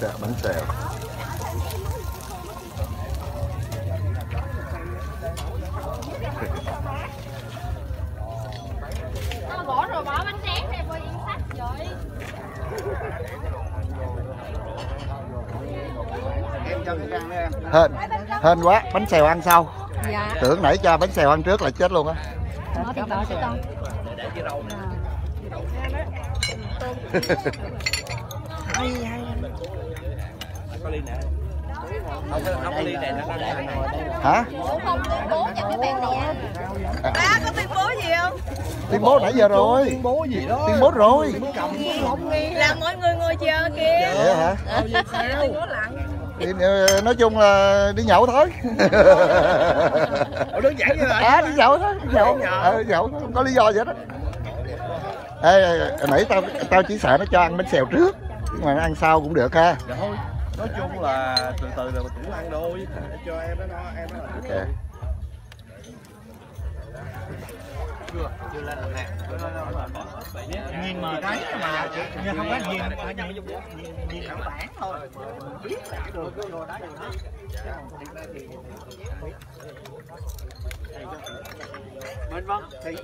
Dạ, bánh xèo. Bỏ rồi bỏ bánh tráng này vô yên sách vậy. em cho cái răng đó em hên hên quá bánh xèo ăn sau Dạ. tưởng nãy cho bánh xèo ăn trước là chết luôn á Mở tiền đỏ cho con. hả? Nè. ba có tuyên bố gì không tuyên bố nãy giờ rồi. Tuyên bố gì đó. Tuyên bố rồi. Là mọi người ngồi chờ kìa. Vậy hả? Tuyên bố lặng. Thì, ờ, nói chung là đi nhậu thôi. Ủa đơn giản như vậy à đi nhậu thôi. Đi nhậu. Ờ, nhậu thôi. Không có lý do gì hết á Ê, ê, nãy tao tao chỉ sợ nó cho ăn bánh xèo trước nhưng mà nó ăn sau cũng được ha. Dạ thôi nói chung là từ từ rồi mình cũng ăn đôi. Cho em nó em nó là ok. nhìn mà thấy mà nhưng không có nhìn nhìn thẳng bản thôi. Biết là được vô đó vô đó. Mình vâng thì